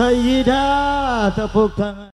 Sayyidah tepuk tangan